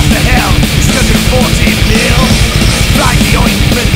half the hell? Is 14 mil. Like the